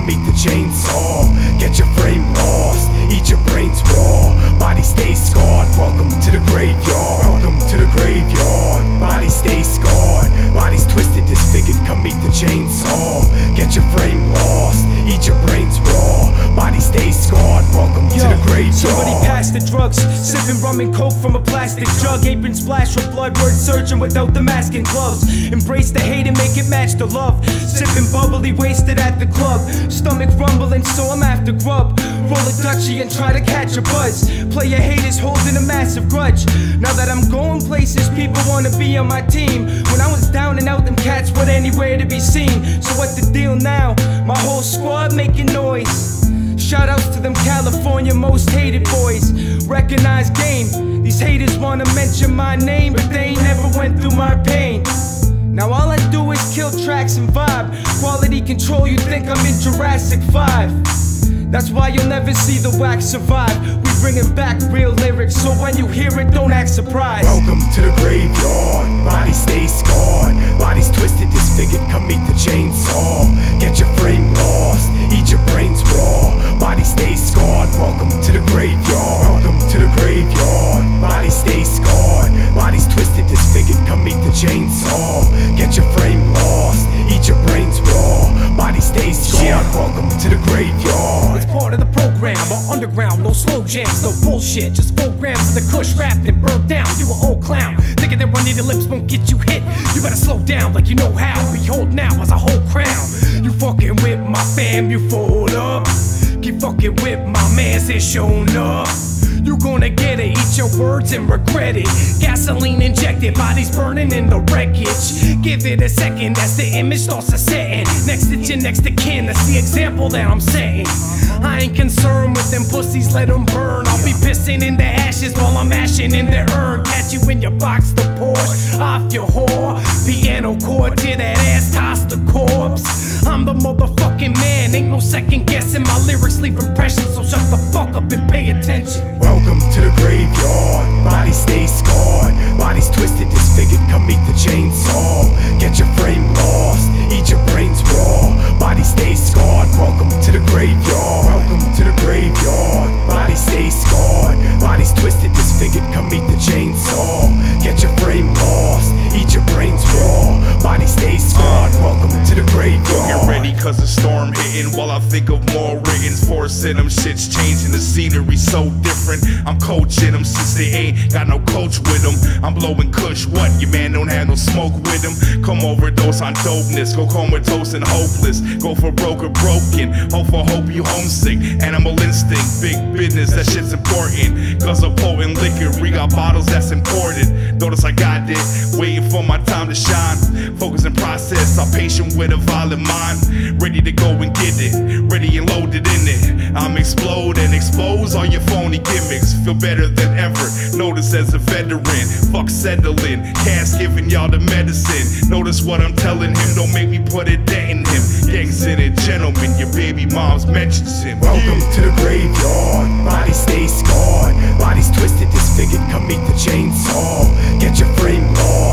chainsaw. Get your frame lost, eat your brains raw. Body stays scarred. Welcome to the graveyard. Welcome to the graveyard. The drugs, sipping rum and coke from a plastic jug. Apron splash with blood, word surging without the mask and gloves. Embrace the hate and make it match the love. Sipping bubbly, wasted at the club. Stomach rumbling, so I'm after grub. Roll a dutchie and try to catch a buzz. Play Player haters holding a massive grudge. Now that I'm going places, people wanna be on my team. When I was down and out, them cats weren't anywhere to be seen. So what the deal now? My whole squad making noise. Shout outs to them California most hated boys. Recognize game. These haters wanna mention my name, but they ain't never went through my pain. Now all I do is kill tracks and vibe. Quality control, you think I'm in Jurassic 5. That's why you'll never see the wax survive. We bringing back real lyrics, so when you hear it, don't act surprised. Welcome to the graveyard. Body stays scarred. Bodies twisted, disfigured. Come meet the chainsaw. Get your program, or underground, no slow jams, no bullshit. Just four grams of the kush wrapped and burnt down. You an old clown, thinking that running the lips won't get you hit. You better slow down like you know how. Behold now as a whole crown. You fucking with my fam, you fold up. Keep fucking with my mans, it's shown up. Words and regret it. Gasoline injected, bodies burning in the wreckage. Give it a second as the image starts to setting. Next to your next to kin, that's the example that I'm setting. I ain't concerned with them pussies, let them burn. I'll be pissing in the ashes while I'm ashing in the urn. Catch you in your box, the Porsche, off your whore. Piano chord to that ass, toss the corpse. I'm the motherfucking man, ain't no second guessing. My lyrics leave impressions, so shut the fuck up and pay attention. Graveyard. Body stays scarred. Bodies twisted, disfigured. Come meet the chainsaw. Get your frame lost. Eat your brains raw. Body stays scarred. Welcome to the graveyard. Welcome to the graveyard. Body stays scarred. Bodies twisted, disfigured. Come meet the chainsaw. Get your frame lost. Eat your brains raw. Body stays scarred. Welcome to the graveyard. Get ready, cause the storm hitting while I think of more writtens. Forcing them shits changing scenery so different. I'm coaching them since they ain't got no coach with them. I'm blowing kush, what? Your man don't have no smoke with him. Come overdose on dopeness, go comatose and hopeless. Go for broke or broken, hope for hope you homesick. Animal instinct, big business, that shit's important. Cause of potent liquor, we got bottles that's important. Notice I got it, waiting for my time to shine. Focus and process, I'm patient with a violent mind. Ready to go and get it, ready and loaded in it. I'm explode and expose all your phony gimmicks. Feel better than ever, notice as a veteran. Fuck settling, Cass giving y'all the medicine. Notice what I'm telling him, don't make me put a dent in him. Gangs in it, gentlemen, your baby mom's mentions him. Welcome to the graveyard. Body stays scarred. Bodies twisted, disfigured. Come meet the chainsaw. Get your frame lost.